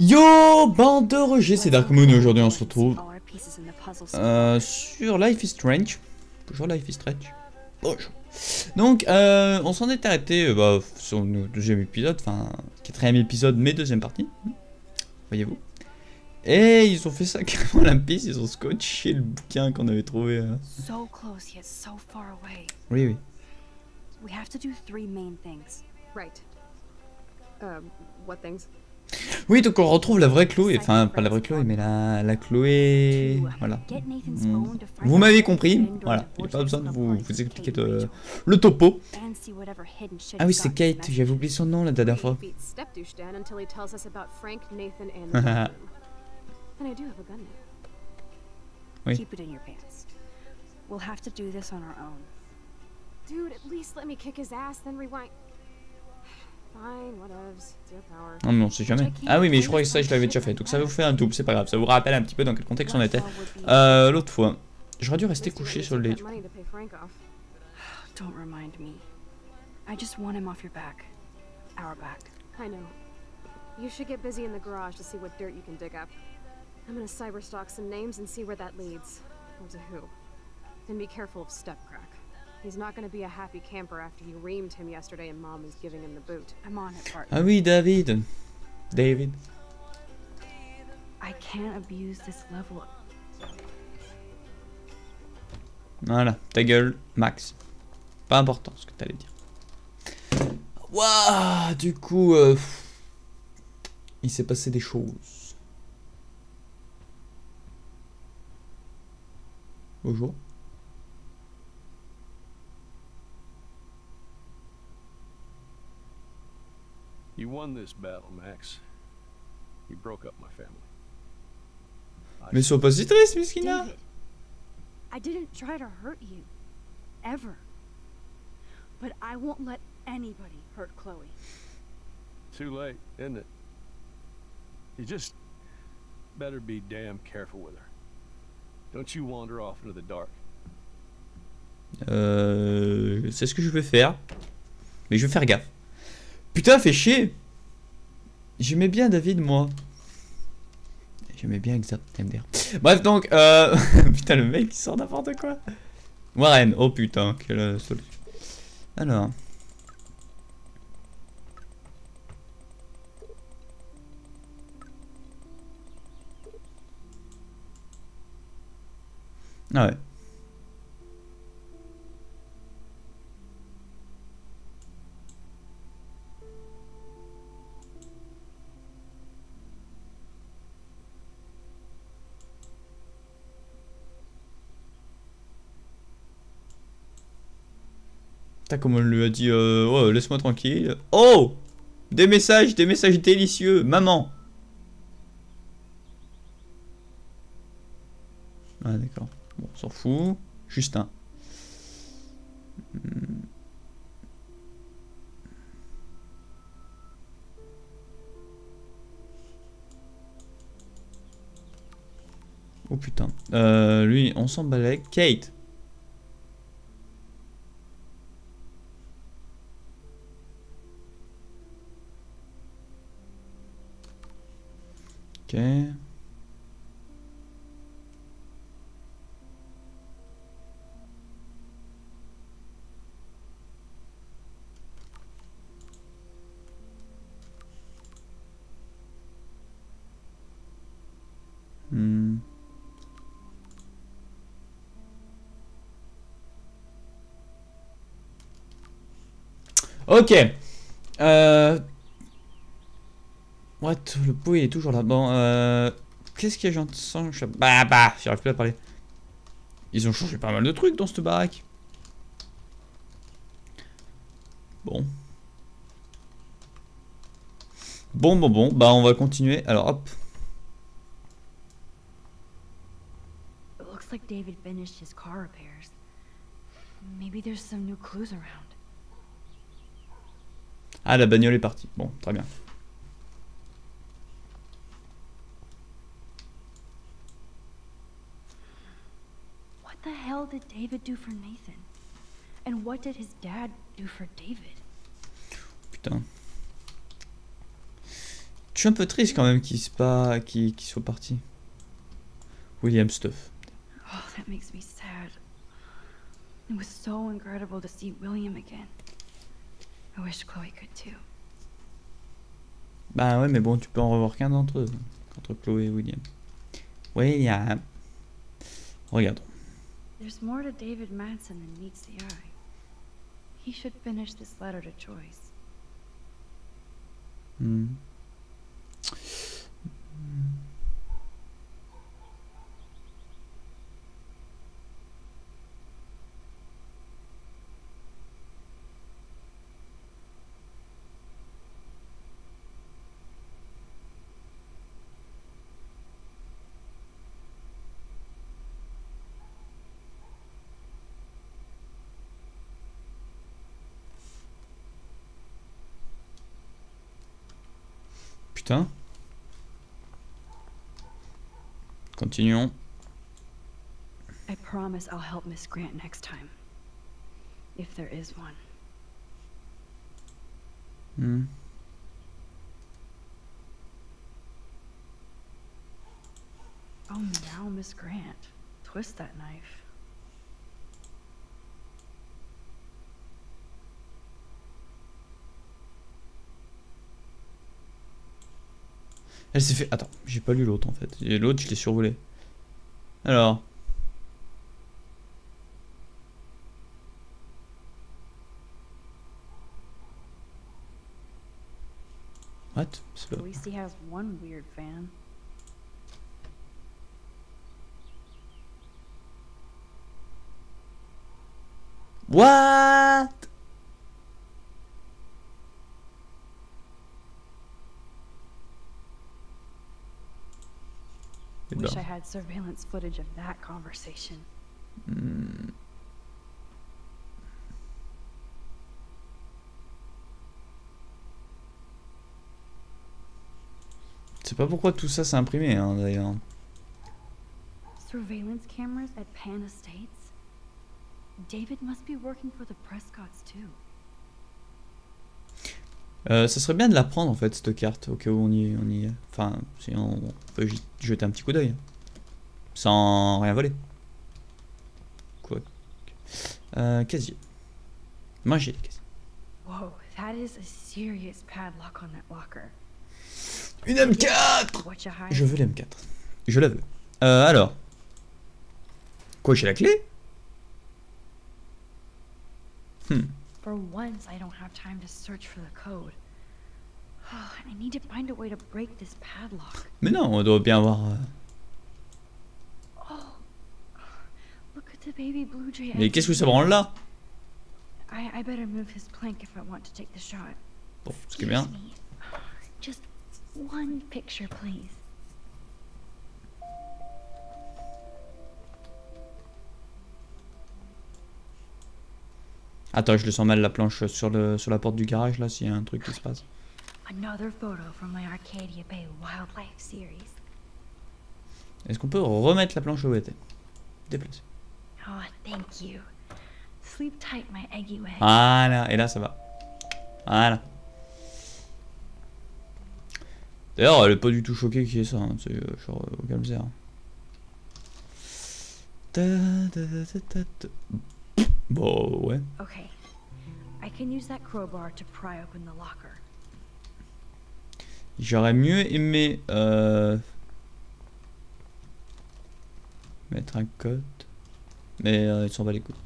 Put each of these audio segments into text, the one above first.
Yo, bande de rejet, c'est Dark Moon et aujourd'hui on se retrouve euh, sur Life is Strange. Bonjour Life is Strange. Bonjour. Donc, euh, on s'en est arrêté euh, bah, sur le deuxième épisode, enfin, quatrième épisode, mais deuxième partie. Voyez-vous. Et ils ont fait ça carrément la piste, ils ont scotché le bouquin qu'on avait trouvé. euh. So close yet so far away. Oui, oui. We have to do three main things. Right. Um, what things? Oui, donc on retrouve la vraie Chloé, enfin, pas la vraie Chloé, mais la, la Chloé. Voilà. Mm. find Vous m'avez compris, voilà. Il n'y a pas besoin de vous, vous expliquer de- le topo. Ah oui, c'est Kate, j'avais oublié son nom la dernière fois. Beat step douche Dan until he tells us about Frank, Nathan, and the gun room. And I do have a gun now. Oui. Keep it in your pants. We'll have to do this on our own. Dude, at least let me kick his ass, then rewind. Non, mais on sait jamais. Ah oui, mais je crois que ça, je l'avais déjà fait. Donc ça vous fait un double, c'est pas grave. Ça vous rappelle un petit peu dans quel contexte on était. Euh, l'autre fois. J'aurais dû rester couché sur le lit. Don't remind me. I just want him off your back. Our back. I know. You should get busy in the garage to see what dirt you can dig up. I'm gonna cyberstalk some names and see where that leads. Or to who. And be careful of Stepcrack. He's not gonna be a happy camper after you reamed him yesterday and mom is giving him the boot. I'm on it, partner. Ah oui, David. David. I can't abuse this level. Voilà, ta gueule, Max. Pas important ce que t'allais dire. Waouh, du coup, euh, il s'est passé des choses. Bonjour. You won this battle, Max. You broke up my family. I Mais sois pas si triste, Miskina. David, I didn't try to hurt you. Ever. But I won't let anybody hurt Chloe. Too late, isn't it? You just better be damn careful with her. Don't you wander off into the dark. Euh, c'est ce que je vais faire. Mais je vais faire gaffe. Putain, fait chier. J'aimais bien David, moi. J'aimais bien Exa MDR. Bref, donc, euh... putain, le mec, il sort n'importe quoi. Warren, oh putain, quelle solution. Alors. Ah ouais. Comme on lui a dit, euh, laisse-moi tranquille. Oh Des messages, des messages délicieux. Maman. Ah, d'accord. Bon, on s'en fout. Juste un. Hmm. Oh putain. Euh, lui, on s'en balait. Kate. Ok. Hmm. Ok. Euh... What? Le pot il est toujours là. Bon, euh... Qu'est-ce qu'il y a j'entends je... Bah bah, j'arrive plus à parler. Ils ont changé pas mal de trucs dans cette baraque. Bon. Bon, bon, bon. Bah on va continuer. Alors hop. It looks like David finished his car repairs. Maybe there's some new clues around. Ah, la bagnole est partie. Bon, très bien. What the hell did David do for Nathan? And what did his dad do for David? Putain. Je suis un peu triste quand même qu'il pas, qu'il qu'il soit parti. William Stuff. Oh, that makes me sad. It was so incredible to see William again. I wish Chloe could too. Bah ouais, mais bon, tu peux en revoir qu'un d'entre eux. Entre Chloé et William. William. Regardons. There's more to David Madsen than meets the eye. He should finish this letter to Joyce. Hmm. Putain. Continuons. I promise I'll help Miss Grant next time. If there is one. Hmm. Oh, now Miss Grant. Twist that knife. Elle s'est fait... Attends, j'ai pas lu l'autre en fait. Et L'autre, je l'ai survolé. Alors. What? At least he has one weird fan. What? Wish I had surveillance footage of that conversation. Je sais pas pourquoi tout ça s'est imprimé hein, d'ailleurs. Surveillance cameras at Pan Estates? David must be working for the Prescotts too. Euh, ça serait bien de la prendre en fait cette carte au cas où on y, on y est. Enfin, si on, peut jeter un petit coup d'œil. Sans rien voler. Quoi. Euh, casier. Moi j'ai les casiers. Whoa, that is a serious padlock on that locker. Une M4 What you hide? Je veux l'M4. Je la veux. Euh, alors. Quoi, j'ai la clé? Hmm. For once, I don't have time to search for the code. and I need to find a way to break this padlock. Mais non, on doit bien avoir... euh, Oh, look at the baby blue jay. Mais qu'est-ce que ça branle là I, I better move his plank if I want to take the shot. Bon, ce qui est bien. Just one picture, please. Attends, je le sens mal la planche sur, le, sur la porte du garage là, s'il y a un truc qui se passe. Est-ce qu'on peut remettre la planche où elle était Déplacer. Oh, thank you. Sleep tight, my eggy wag. Voilà, et là ça va. Voilà. D'ailleurs, elle est pas du tout choquée qu'il y ait ça, hein, c'est euh, genre euh, au calme Bon, ouais. Okay. I can use that crowbar to pry open the locker. J'aurais mieux aimé euh, mettre un code, mais euh, il s'en va les couilles.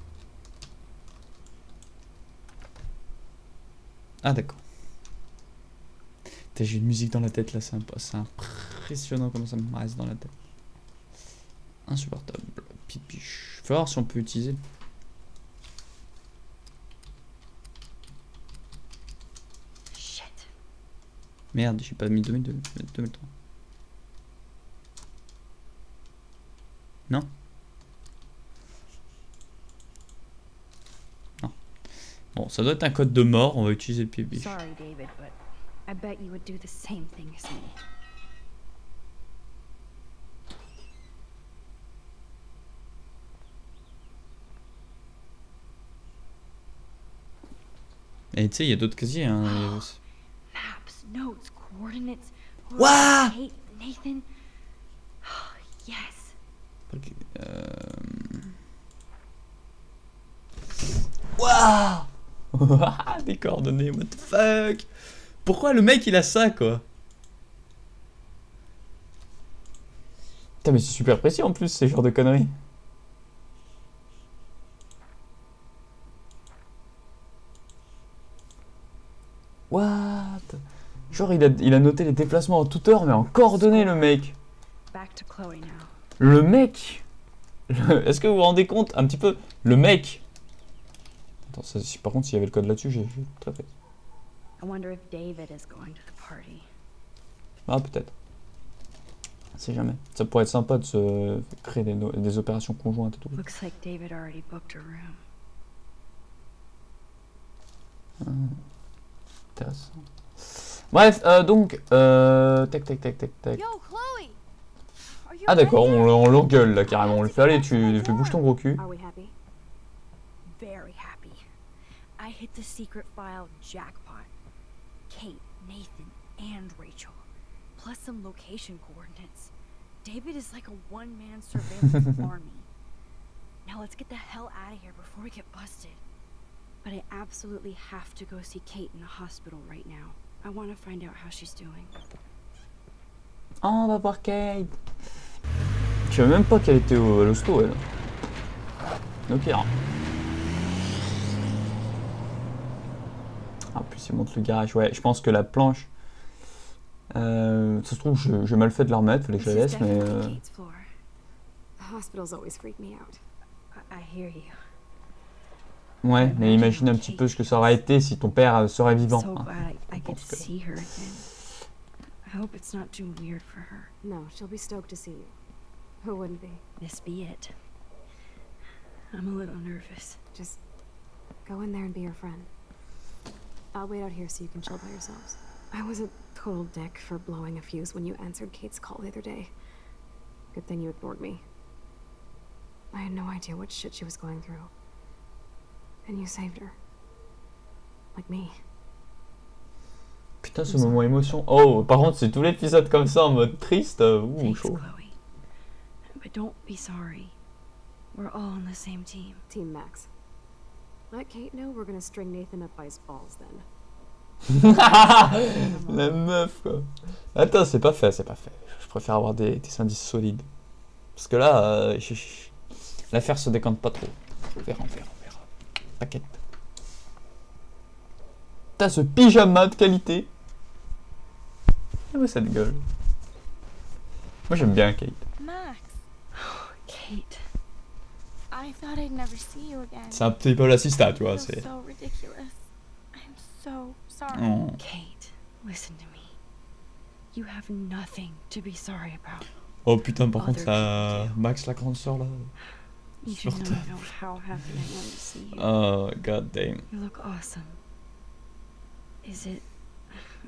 Ah d'accord. J'ai une musique dans la tête là, c'est impressionnant comment ça me reste dans la tête. Insupportable. Pipiche. Faut voir si on peut utiliser. Merde, j'ai pas mis 2002, 2003. Non? Non. Bon, ça doit être un code de mort, on va utiliser le pied biche. Sorry, David, but I bet you would do the same thing as me. Et tu sais, il y a d'autres casiers. Hein. Maps, notes, coordinates. Waouh Kate, Nathan. yes. Ok, euh... Waouh Des coordonnées, what the fuck? Pourquoi le mec il a ça quoi? Putain mais c'est super précis en plus ces genres de conneries. What Genre il a, il a noté les déplacements en toute heure mais en coordonnées le mec. Le mec Est-ce que vous vous rendez compte un petit peu? Le mec Attends, ça, si, par contre s'il y avait le code là-dessus, j'ai très fait. Ah peut-être. On sait jamais. Ça pourrait être sympa de se créer des, opérations conjointes et tout. Looks like David already booked a room. Intéressant. Bref, euh, donc, euh, tac tac tac tac tac. Yo, Chloe! Are Ah d'accord, on, le- on l'engueule là carrément, on le fait aller, tu fais bouge ton gros cul. Very happy. I hit the secret file jackpot. Kate, Nathan, and Rachel. Plus some location coordinates. David is like a one-man surveillance army. Now let's get the hell out of here before we get busted. But I absolutely have to go see Kate in the hospital right now. I want to find out how she's doing. Oh, on va voir Kate. Je savais même pas qu'elle était au, à l'hosto elle. Ok. hein. Ah, plus il monte le garage. Ouais, je pense que la planche. Euh, ça se trouve, j'ai mal fait de la remettre, fallait que je la laisse, mais. euh. The hospitals always freak me out. I, I hear you. Ouais, mais imagine un petit peu ce que ça aurait été si ton père euh, serait vivant. So glad I, I get to see her again. I hope it's not too weird for her. No, she'll be stoked to see you. Who wouldn't be? This be it. I'm a little nervous. Just go in there and be your friend. I'll wait out here so you can chill by yourselves. I was a total dick for blowing a fuse when you answered Kate's call the other day. Good thing you ignored me. I had no idea what shit she was going through. And you saved her. Like me. Putain, ce moment émotion. Oh, par contre, c'est tout l'épisode comme ça en mode triste. euh, Ouh, Thanks, chaud. Chloe. But don't be sorry. We're all on the same team. Team Max. Let Kate know we're gonna string Nathan up by his balls then. La meuf, quoi. Attends, c'est pas fait, c'est pas fait. Je préfère avoir des, des indices solides. Parce que là, euh, l'affaire se décante pas trop. On verra, on verra, T'inquiète. T'as ce pyjama de qualité. Ah ouais, cette gueule. Moi, j'aime bien Kate. Max, Kate. I thought I'd never see you again. C'est un petit peu l'assistant, tu I vois. feel C'est. so ridiculous. I'm so sorry. Oh. Kate, listen to me. You have nothing to be sorry about. Oh putain, par contre, ça. Max, la grande sœur là. You Sur do not know how happy I am to see you. Oh, god damn. You look awesome. Is it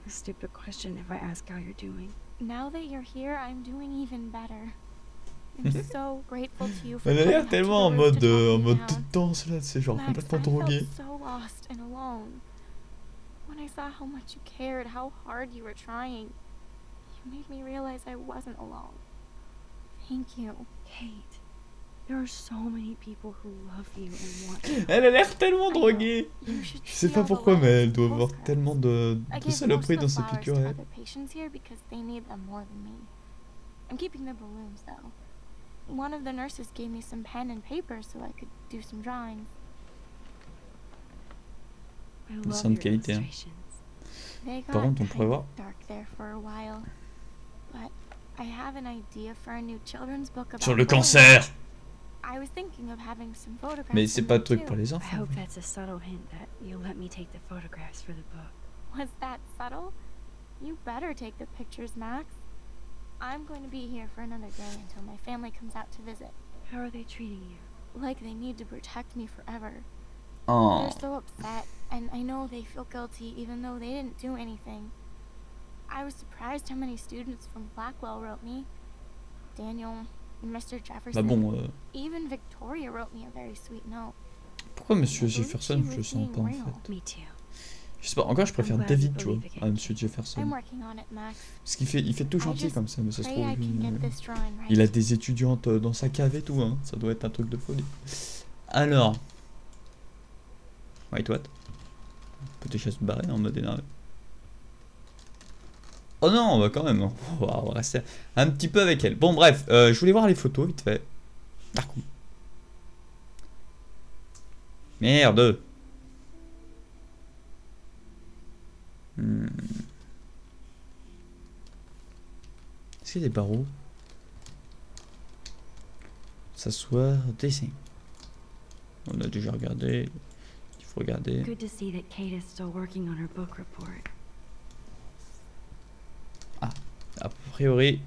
a stupid question if I ask how you're doing? Now that you're here, I'm doing even better. I'm so grateful to you for Elle a coming l'air to tellement en mode, to euh, en me mode down. danse là, c'est genre Max, complètement I drogué. felt so lost and alone. When I saw how much you cared, how hard you were trying, you made me realize I wasn't alone. Thank you. Kate, Elle a l'air tellement I know. droguée. Je sais pas pourquoi, mais elle doit and avoir tellement de, I de saloperies dans ses piqûres. other patients here because they need them more than me. I'm keeping the balloons though. One of the nurses gave me some pen and paper so I could do some drawings. I Ils love sont de your qualité, hein. illustrations. They got Par contre, on pourrait voir. dark there for a while, but I have an idea for a new children's book about Sur le cancer I was thinking of having some photographs. Mais in c'est pas le truc too. pour les I hope that's a subtle hint that you'll let me take the photographs for the book. Was that subtle? You better take the pictures, Max. I'm going to be here for another day until my family comes out to visit. How are they treating you? Like they need to protect me forever. Oh. They're so upset, and I know they feel guilty even though they didn't do anything. I was surprised how many students from Blackwell wrote me. Daniel, Mr. Bah Jefferson. bon, euh, Even Victoria wrote me a very sweet note. pourquoi Monsieur Jefferson, je le sens pas en fait? Me too. Je sais pas, encore je préfère David, tu vois, à Monsieur Jefferson. Parce qu'il fait, il fait tout gentil comme ça, mais ça se trouve, il a des étudiantes euh, dans sa cave et tout, hein. Ça doit être un truc de folie. Alors. Wait, what? On peut déjà se barrer en mode énervé. Oh non, bah quand même, on va, on va rester un petit peu avec elle. Bon, bref, euh, je voulais voir les photos vite fait. Merde. Hmm. Est-ce qu'il y a des barreaux S'asseoir, dessin. On a déjà regardé. Il faut regarder. Good to see that Kate is still working on her book report. A priori.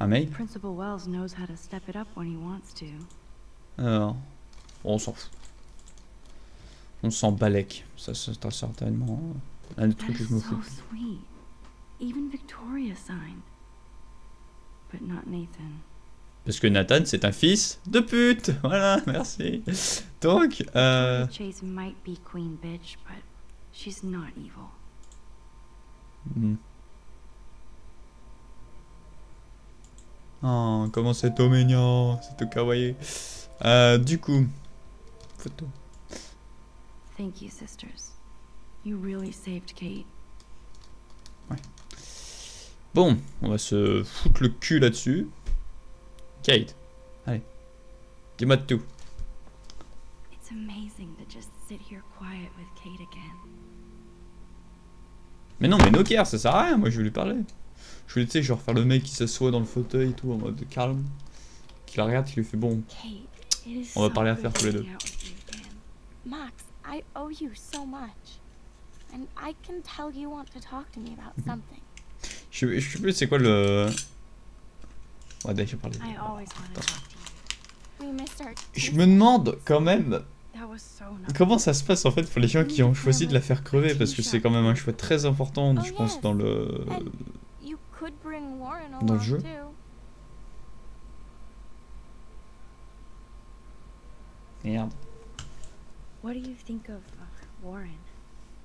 Un mail Principal Wells knows how to step it up when he wants to. Alors. On s'en fout. On s'en balèque. Ça, c'est certainement un des trucs que je me fous. sweet. Even Victoria signed. But not Nathan. Parce que Nathan, c'est un fils de pute. Voilà, merci. Donc, euh. Chase might be queen bitch, but she's not evil. Hmm. Oh, comment c'est tout mignon. C'est tout kawaii. Euh, du coup. Photo. Thank you, sisters. You really saved Kate. Bon, on va se foutre le cul là-dessus. Kate, allez. Dis-moi tout. It's amazing to just sit here quiet with Kate again. Mais non, mais no care, ça sert à rien, moi je vais lui parler. Je voulais, tu sais, genre faire le mec qui s'assoit dans le fauteuil et tout, en mode calme. Qui la regarde, qui lui fait bon. On va parler à faire tous les deux. Max, I owe you so much. And I can tell you want to talk to me about something. Je, je sais plus c'est quoi le. Ouais. We missed our Je me demande quand même That was so nice. comment ça se passe en fait pour les gens qui ont choisi de la faire crever? parce que c'est quand même un choix très important, je pense, dans le. And you could bring Warren Dans le along jeu. too. Merde. What do you think of uh, Warren?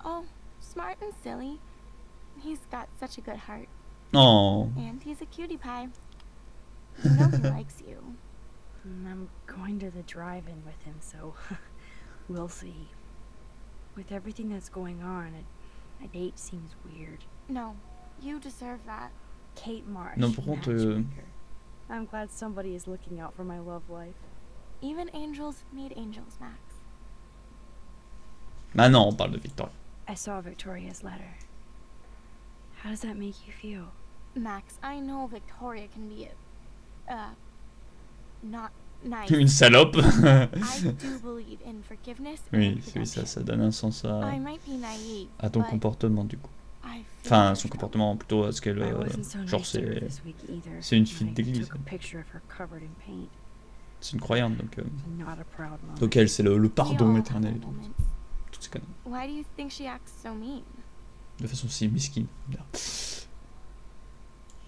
Oh, smart and silly. He's got such a good heart. Non. And he's a cutie pie. You know he likes you. Mm, I'm going to the drive-in with him, so we'll see. With everything that's going on, a, a date seems weird. No, you deserve that. Kate Marsh. Non, par contre, euh. I'm glad somebody is looking out for my love life. Even angels need angels, Max. Maintenant, on parle de Victoria. I saw Victoria's letter. How does that make you feel? Max, I know Victoria can be a, uh, not nice. Une salope. I do believe in forgiveness and oui, oui, ça, ça donne un sens à, à ton comportement du coup. Enfin, son comportement plutôt à ce qu'elle. Euh, genre, c'est c'est une fille d'église. took a picture of her covered in paint. c'est une croyante donc. euh, donc elle, c'est le, pardon éternel moments. Toutes ces conneries. Why do you think she acts so mean? De façon si mesquine.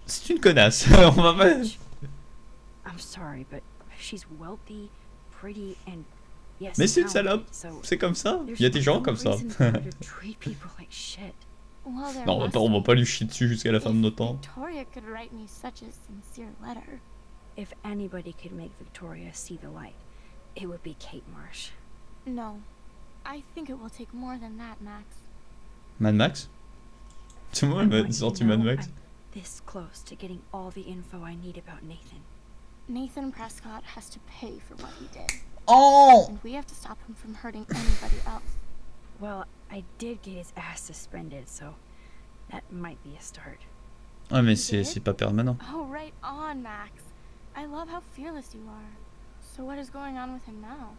C'est une connasse. on va pas. I'm sorry, but she's wealthy, pretty, and yes. Mais c'est une talented, salope. So C'est comme ça. there's Il y a des gens no comme ça. reason for her to treat people like shit. Well, there non, on va must pas, on va be. pas lui chier dessus jusqu'à la fin de If notre temps. Victoria could write me such a sincere letter. If anybody could make Victoria see the light, it would be Kate Marsh. No, I think it will take more than that, Max. Mad Max C'est moi, I want m'a sorti Mad Max. This close to getting all the info I need about Nathan. Nathan Prescott has to pay for what he did, Oh and we have to stop him from hurting anybody else. Well, I did get his ass suspended, so that might be a start. Ouais, mais c'est c'est pas permanent. Oh, right on, Max. I love how fearless you are. So what is going on with him now?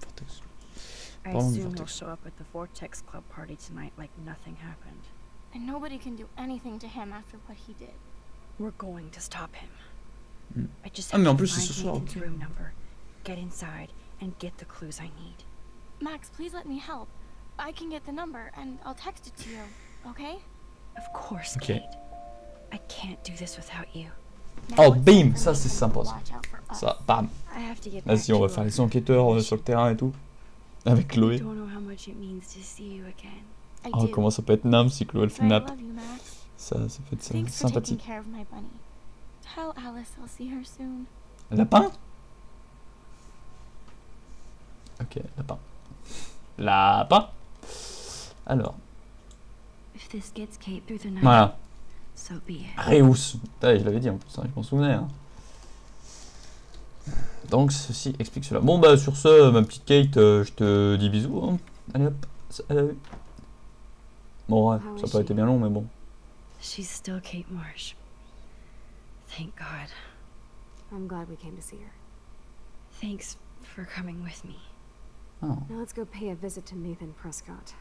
Vortex. I assume he'll show up at the Vortex Club party tonight like nothing happened. And nobody can do anything to him after what he did. We're going to stop him. Hmm. I just Ah, mais en plus, c'est ce soir, Nathan's ok. room number, get inside, and get the clues I need. Max, please let me help. I can get the number and I'll text it to you, okay? Of course, Okay. Kate. I can't do this without you. Oh, bim, ça, c'est sympa, ça. Ça, bam. I have to get back Vas-y, on va to faire les enquêteurs euh, sur le terrain et tout. Avec Chloé. I don't know how much it means to see you again. I Oh, comment ça peut être nam si Chloé fait nap. Ça, ça peut être ça, Thanks for taking sympathique. care of my bunny. Tell Alice I'll see her soon. Lapin? Ok, lapin. Lapin Alors, If this gets Kate through the night, voilà. so be it. Reus. Je l'avais dit en plus, hein, je m'en souvenais. hein. Donc, ceci explique cela. Bon, bah, sur ce, ma petite Kate, euh, je te dis bisous. hein. Allez hop, salut. Bon, ouais, Ah ça n'a pas été bien long, mais bon. She's still Kate Marsh. Thank God. I'm glad we came to see her. Thanks for coming with me. Oh, Now let's go pay a visit to Nathan Prescott.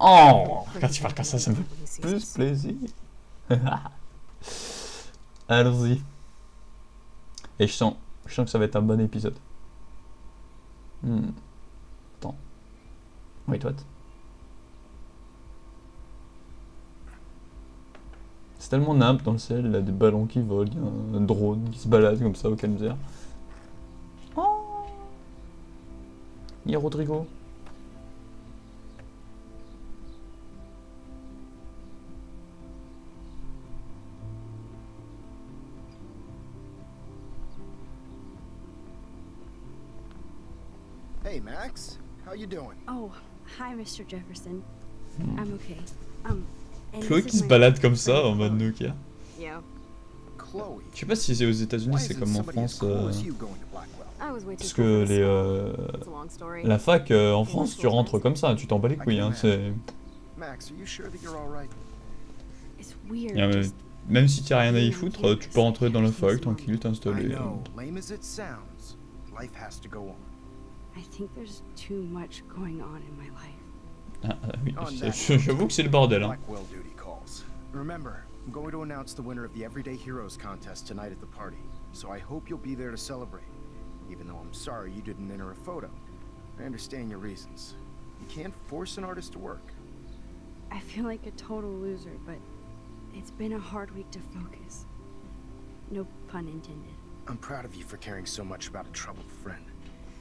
oh quand tu comme ça, ça me fait plus us. plaisir. Allons-y. Et je sens, je sens que ça va être un bon épisode. Hmm. Attends. Wait, what C'est tellement nimp dans le ciel, il y a des ballons qui volent, il y a un drone qui se balade comme ça au calme Oh Il y a Rodrigo. Hey, Max. How you doing? Oh, hi, Mr. Jefferson. I'm okay. Um, Chloé qui se balade comme ça en mode. Nokia. Je sais pas si c'est aux États-Unis, c'est comme en France. euh, Parce que les, euh, la fac euh, en France, tu rentres comme ça, tu t'en bats les couilles. Hein. Yeah, mais- Même si t'as rien à y foutre, tu peux rentrer dans la fac tranquille, t'installer. euh. I think there's too much going on in my life. Ah, ah, oui, On c'est- that j'avoue que c'est le bordel. Hein. Blackwell duty calls. Remember, I'm going to announce the winner of the Everyday Heroes contest tonight at the party, so I hope you'll be there to celebrate. Even though I'm sorry you didn't enter a photo. I understand your reasons. You can't force an artist to work. I feel like a total loser, but it's been a hard week to focus. No pun intended. I'm proud of you for caring so much about a troubled friend.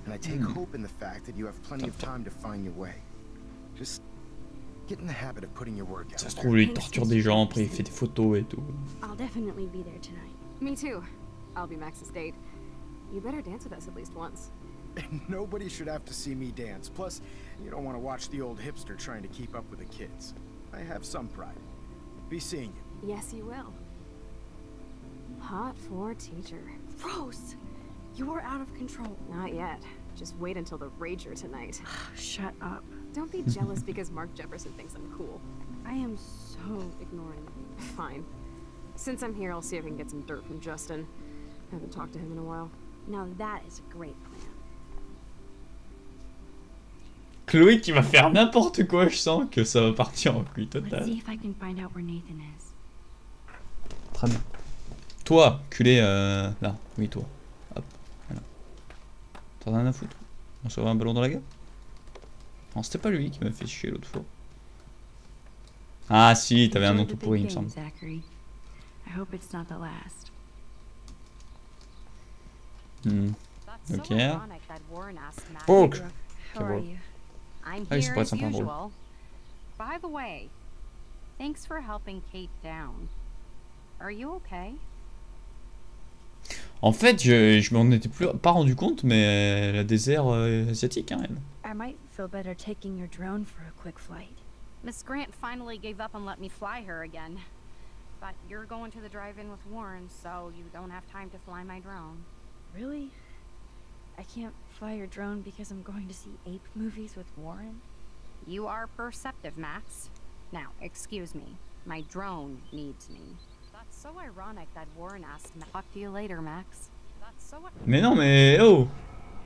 And I take hope in the fact that you have plenty of time to find your way. Ça se there. trouve, lui, il torture des gens, après il fait des photos et tout. I'll definitely be there tonight. Me too. I'll be Max's date. You better dance with us at least once. Nobody should have to see me dance. Plus, you don't want to watch the old hipster trying to keep up with the kids. I have some pride. Be seeing you. Yes, you will. Hot for teacher. Rose, you are out of control. Not yet. Just wait until the rager tonight. Shut up. Don't be jealous because Mark Jefferson thinks I'm cool. I am so ignoring you. Fine. Since I'm here, I'll see if I can get some dirt from Justin. Haven't talked to him in a while. Now that is a great plan. Chloé qui va faire n'importe quoi, je sens que ça va partir en couille Let's totale. see if I can find out where Nathan is. Très bien. Toi, culé, euh, là. Oui, toi. Hop, voilà. T'en as rien à foutre On se voit un ballon dans la gueule? Non, c'était pas lui qui m'a fait chier l'autre fois. Ah si, t'avais un nom tout pourri, il me semble. game, Zachary. I hope it's not the last. Hmm. You? I'm Ah oui, ça pourrait être sympa, drôle. usual. By the way, thanks for helping Kate down. Are you okay? En fait, je, je m'en étais plus, pas rendu compte, mais elle a des airs euh, asiatiques, hein, elle. I might feel better taking your drone for a quick flight. Miss Grant finally gave up and let me fly her again. But you're going to the drive-in with Warren, so you don't have time to fly my drone. Really? I can't fly your drone because I'm going to see ape movies with Warren? You are perceptive, Max. Now, excuse me. My drone needs me. That's so ironic that Warren asked me. Talk to you later, Max. That's so. Mais non, mais oh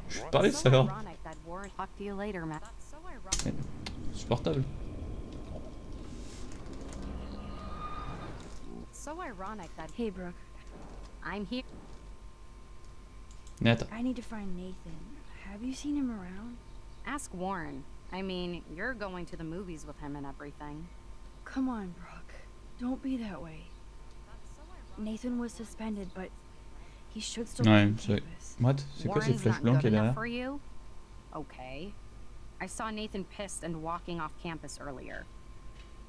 Je de That's ça so alors. ironic that Warren. Talk to you later, Max. So ironic. Supportable. So ironic that Hey, Brooke, I'm here. Attends. I need to find Nathan. Have you seen him around? Ask Warren. I mean, you're going to the movies with him and everything. Come on, Brooke. Don't be that way. That's so ironic. Nathan was suspended, but He should still Ouais, be c'est What C'est quoi ces Warren's flèches not blancs good qu'il y a enough derrière for you? Okay. I saw Nathan pissed and walking off campus earlier.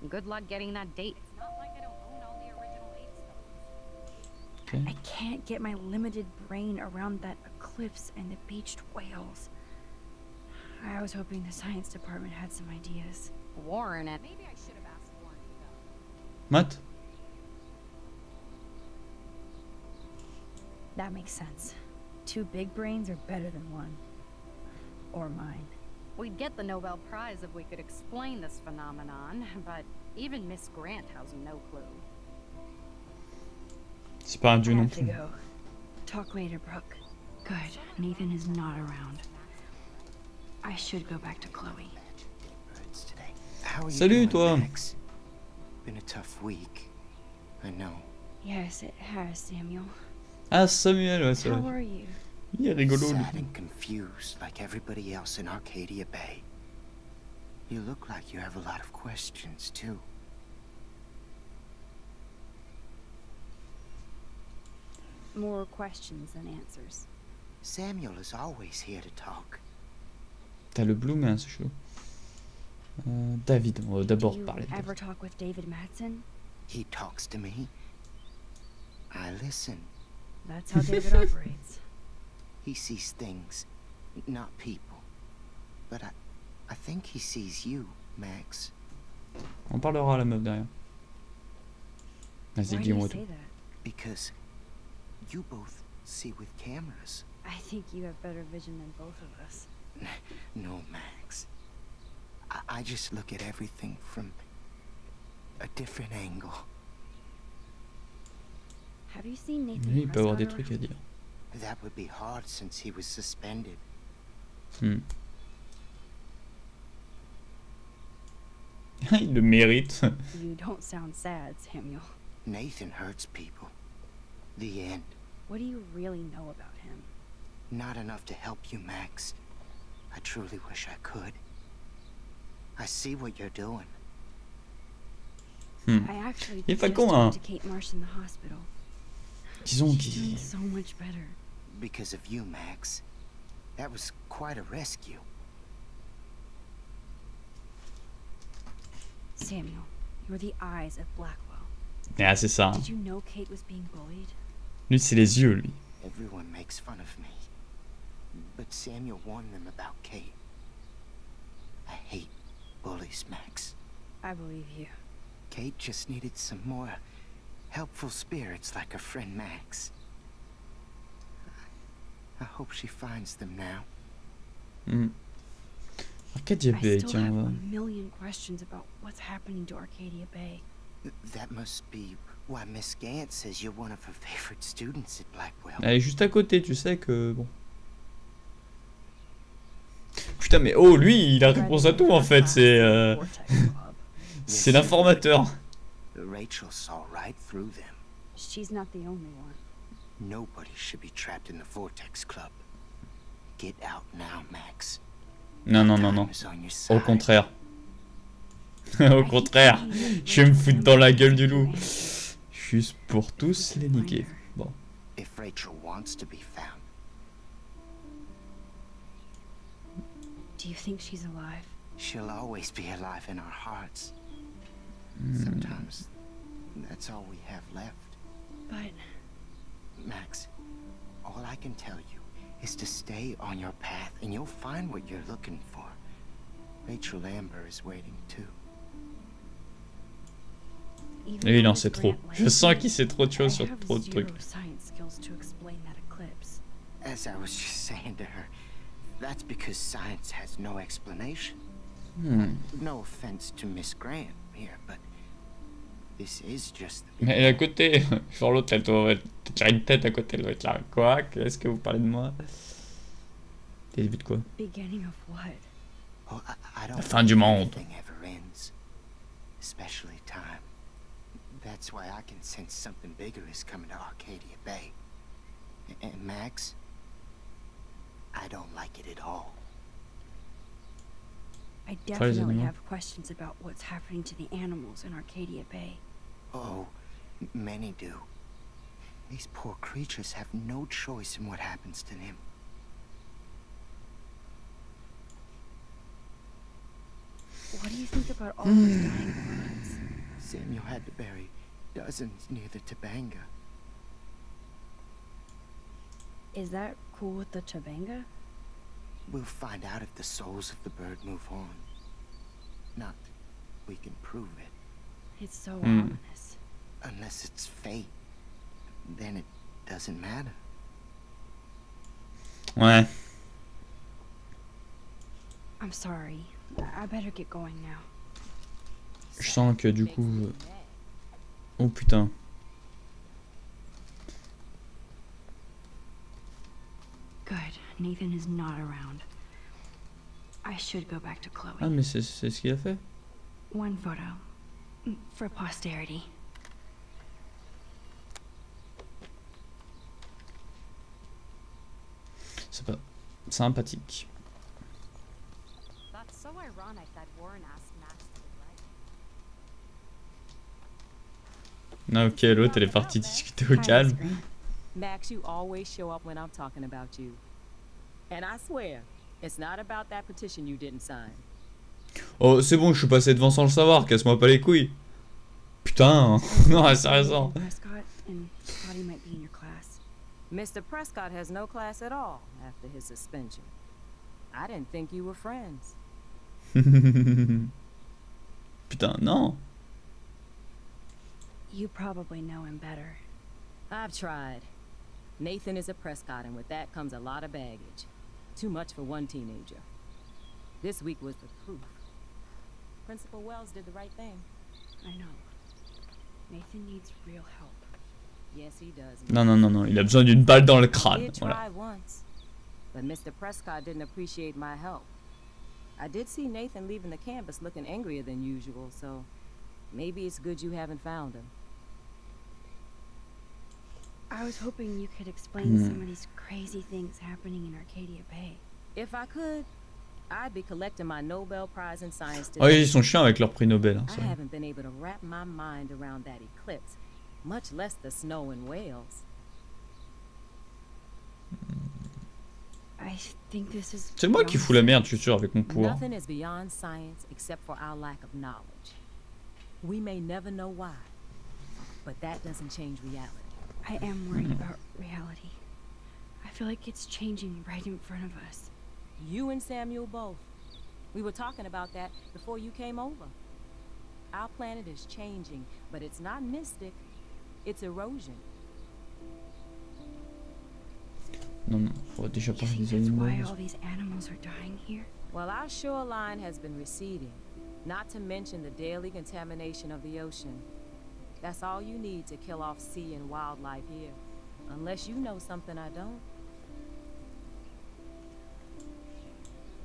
Good luck getting that date. It's not like I don't own all the original eight stones. Ok. I can't get my limited brain around that eclipse and the beached whales. I was hoping the science department had some ideas. Warren and maybe I should have asked Warren to go. What That makes sense. Two big brains are better than one. Or mine. We'd get the Nobel Prize if we could explain this phenomenon, but even Miss Grant has no clue. C'est pas un dieu I non have to go. Talk later, Brooke. Good. Nathan is not around. I should go back to Chloe. Birds today. How are you Salut, doing, toi. Max? Been a tough week. I know. Yes, it has, Samuel. Ah, Samuel, ouais, c'est How vrai. are you? Il est rigolo, Sad and confused like everybody else in Arcadia Bay. You look like you have a lot of questions, too. More questions than answers. Samuel is always here to talk. T'as le Bloom, hein, c'est chaud. Euh, David, on va d'abord Do you parler ever talk with David Madsen? He talks to me. I listen. That's how David operates. He sees things, not people. But I, I think he sees you, Max. On parlera à la meuf derrière. Vas-y, Why do you dis-moi tout. say that? Because you both see with cameras. I think you have better vision than both of us. No, Max. I, I just look at everything from a different angle. Have you seen Nathan Lui, il peut avoir des trucs à dire. That would be hard since he was suspended. Hmm. il le mérite. You don't sound sad, Samuel. Nathan hurts people. The end. What do you really know about him? Not enough to help you, Max. I truly wish I could. I see what you're doing. Hmm. I actually Il just talked to Kate Marsh in the hospital. Disons She's doing qu'il... so much better. Because of you, Max. That was quite a rescue. Samuel, you're the eyes of Blackwell. Ah, c'est ça. Did you know Kate was being bullied? Lui, c'est les yeux, lui. Everyone makes fun of me. But Samuel warned them about Kate. I hate bullies, Max. I believe you. Kate just needed some more helpful spirits like her friend Max. I hope she finds them now. Hmm. Arcadia I Bay, still tiens, have a million questions about what's happening to Arcadia Bay. Th- That must be why Miss Gant says you're one of her favorite students at Blackwell. Elle est juste à côté, tu sais que... Bon. Putain, mais oh, lui, il a réponse à tout, en fait. C'est... euh. C'est l'informateur. Rachel saw right through them. She's not the only one. Nobody should be trapped in the Vortex Club. Get out now, Max. Non, non, non, non. Time is on your Au contraire. Au contraire. Je vais me foutre dans la gueule du loup. Juste pour tous les niquer. Bon. If Rachel wants to be found, Do you think she's alive? she'll always be alive in our hearts. Hmm. Sometimes that's all we have left. But Max, all I can tell you is to stay on your path and you'll find what you're looking for. Rachel Amber is waiting too. even Lui, il en sait trop. Je sens qu'il sait trop de choses sur trop de trucs. science skills to explain that eclipse. As I was just saying to her, that's because science has no explanation. Hmm. No offense to Miss Grant here, but this is just the Mais elle est à côté. Genre l'autre, elle doit elle te tirer une tête à côté. Elle doit être là. Quoi Qu'est-ce que vous parlez de moi T'es début de quoi Beginning of what? Oh, I, I don't La fin du think monde. ever ends, especially time. That's why I can sense something bigger is coming to Arcadia Bay. And Max, I don't like it at all. I definitely have questions about what's happening to the animals in Arcadia Bay. Oh, many do. These poor creatures have no choice in what happens to them. What do you think about all those dying birds? Samuel had to bury dozens near the Tabanga. Is that cool with the Chabanga? We'll find out if the souls of the bird move on. Not that we can prove it. It's so Hmm. ominous. Unless it's fate. Then it doesn't matter. Why? I'm sorry. I I better get going now. Je sens que du coup... euh, Oh putain. Good. Nathan is not around. I should go back to Chloe. Ah mais c'est c'est ce qu'il a fait One photo. Mm, For posterity. C'est pas... Sympathique. That's so ironic that Warren asked Max to the right. Ah ok, l'autre elle est partie discuter au Hi, Miss calme. Max, you always show up when I'm talking about you. And I swear, it's not about that petition you didn't sign. Oh c'est bon, je suis passé devant sans le savoir, casse-moi pas les couilles. Putain, non sérieusement. Prescott and Scotty might be in your class. Mr. Prescott has no class at all after his suspension. I didn't think you were friends. Putain, non. You probably know him better. I've tried. Nathan is a Prescott, and with that comes a lot of baggage. Too much for one teenager. This week was the proof. Principal Wells did the right thing. I know. Nathan needs real help. Yes, he does. Non, non, non, non, il a besoin d'une balle dans le I crâne. did Voilà. try once, but Mr. Prescott didn't appreciate my help. I did see Nathan leaving the campus looking angrier than usual, so maybe it's good you haven't found him. I was hoping you could explain Hmm. some of these crazy things happening in Arcadia Bay. If I could, I'd be collecting my Nobel Prize in Science Oh, ils sont chiants avec leur prix Nobel. Hein, I haven't been able to wrap my mind around that eclipse, much less the snow in Wales. I think this is. C'est moi qui fous la merde, je suis sûr, avec mon pouvoir. Nothing is beyond science except for our lack of knowledge. We may never know why, but that doesn't change reality. I am worried about reality. I feel like it's changing right in front of us. You and Samuel both. We were talking about that before you came over. Our planet is changing, but it's not mystic. It's erosion. Non, non, on va déjà You parler think des that's why all these animals are dying here? Well, our shoreline has been receding, not to mention the daily contamination of the ocean. That's all you need to kill off sea and wildlife here. Unless you know something I don't.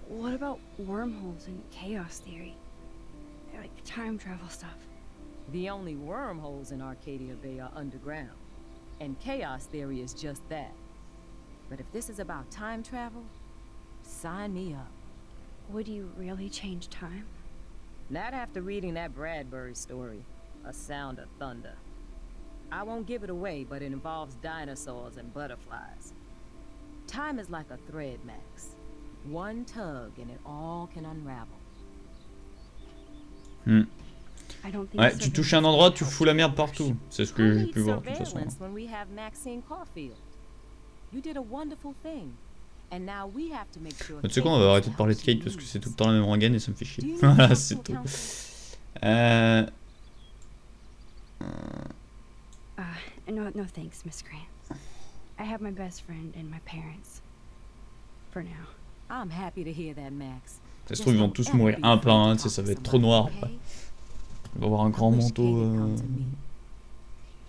What about wormholes and chaos theory? They're like time travel stuff. The only wormholes in Arcadia Bay are underground. And chaos theory is just that. But if this is about time travel, sign me up. Would you really change time? Not after reading that Bradbury story, A Sound of Thunder. I won't give it away, but it involves dinosaurs and butterflies. Time is like a thread, Max. One tug and it all can unravel. I don't think Ouais, tu touches un endroit, tu fous la merde partout. C'est ce que j'ai pu voir de toute façon. surveillance when we have Maxine Caulfield? You did a wonderful thing. And now we have to make sure Tu sais quoi, on va arrêter de parler de Kate parce que c'est tout le temps la même rengaine et ça me fait Do chier. Voilà, c'est tout. Euh... Uh, no, no thanks, Miss Grant. I have my best friend and my parents. For now. I'm happy to hear that, Max. Ça se trouve, ils vont tous mourir un par un, sais, ça va être trop noir. après. Il va avoir un grand manteau. euh,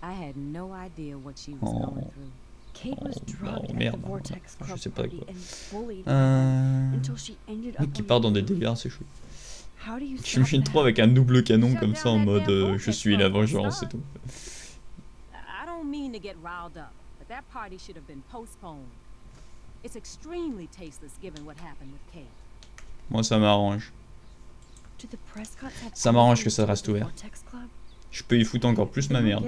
I had no idea what she was Oh. going through. Kate was Oh, drugged oh, at merde. the Vortex Je Club party and bullied Euh... qui part dans des délires, c'est chaud. How do you stop J'imagine trop avec un double canon comme ça en mode euh, je suis la vengeance et tout. I don't mean to get riled up, but that party should have been postponed. It's extremely tasteless given what happened with Kate. Moi ça m'arrange. Ça m'arrange que ça reste ouvert. Je peux y foutre encore plus ma merde.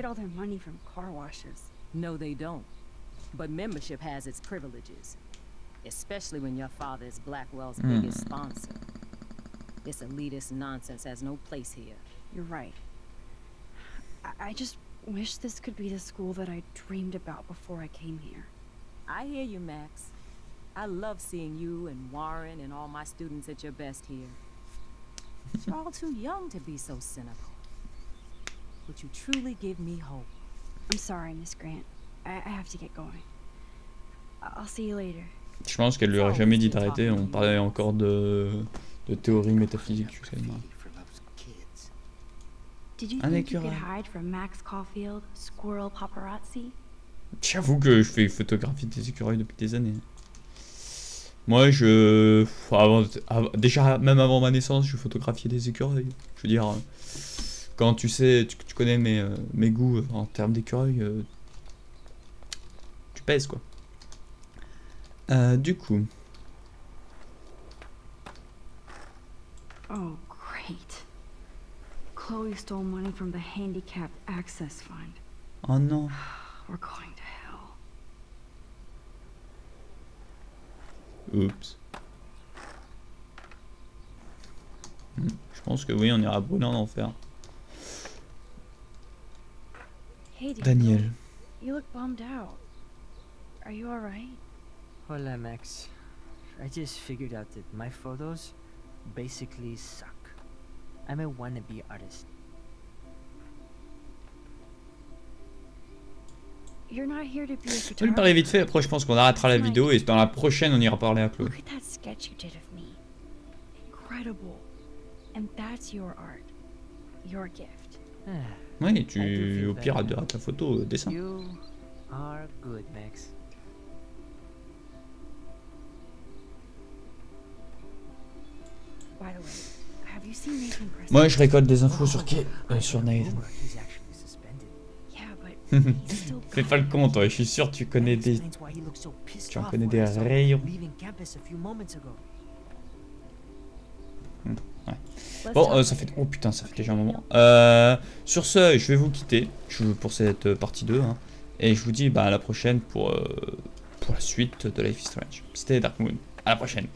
No, they don't. But membership has its privileges. Especially when your father is Blackwell's Hmm. biggest sponsor. This elitist nonsense has no place here. You're right. I, I just wish this could be the school that I dreamed about before I came here. I hear you, Max. I love seeing you and Warren and all my students at your best here. But you're all too young to be so cynical. But you truly give me hope. I'm sorry, Miss Grant. I, I have to get going. I- I'll see you later. Je pense qu'elle lui aurait jamais dit d'arrêter. On parlait encore de, de théorie métaphysique Squirrel Paparazzi? J'avoue que je fais photographie des écureuils depuis des années. Moi, je. Avant, déjà, même avant ma naissance, je photographiais des écureuils. Je veux dire, euh, quand tu sais, tu, tu connais mes, euh, mes goûts euh, en termes d'écureuils, tu pèses quoi. Euh, du coup, Oh, great. Chloe stole money from the Handicap Access Fund. oh no. We're going to hell. Oups. Hmm, Je pense que oui, on ira brûler en enfer. Hey, Daniel. Daniel. You look bummed out. Are you alright? Hola, Max. I just figured out that my photos basically suck. I'm a wannabe artist. You're not here to be a Je vais lui parler vite fait, après je pense qu'on arrêtera la vidéo et dans la prochaine on ira parler à Claude. Look at that sketch you did of me. Incredible. And that's your art. Your gift. Oui, tu au pire à ta photo, euh, dessin. You are good, Max. Moi je récolte des infos sur qui? Euh, Sur Nathan. Fais pas le compte, ouais, je suis sûr que tu connais des. Tu en connais des rayons. Let's Bon, euh, ça fait. Oh putain, ça fait déjà un moment. Euh, sur ce, je vais vous quitter je- pour cette euh, partie 2. hein, et je vous dis bah, à la prochaine pour, pour la suite de Life is Strange. C'était Dark Moon. À la prochaine.